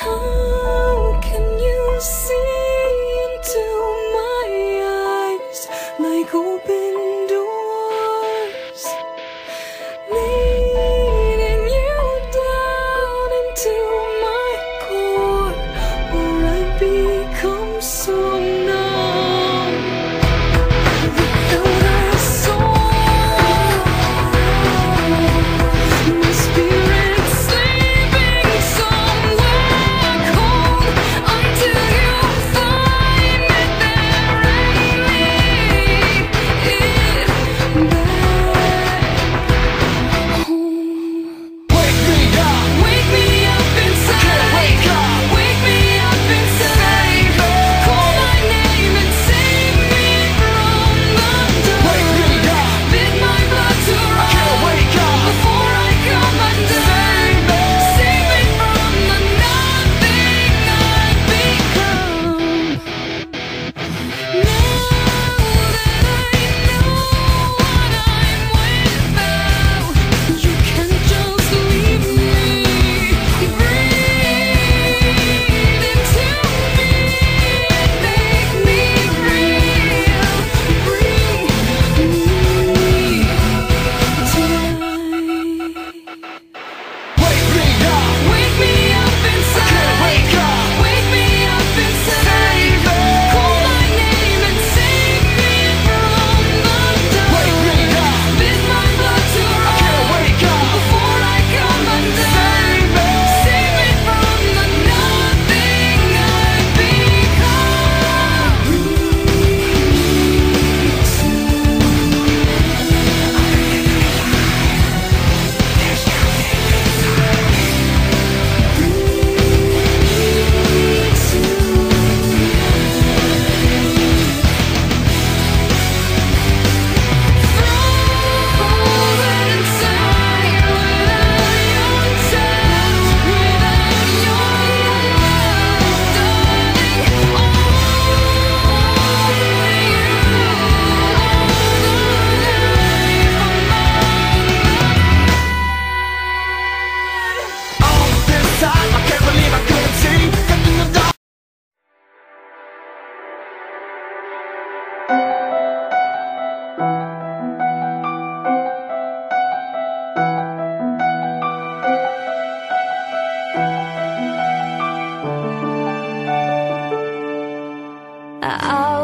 疼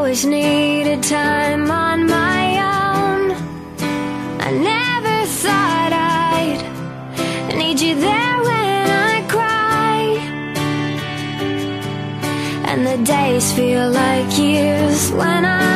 always needed time on my own. I never thought I'd need you there when I cry. And the days feel like years when I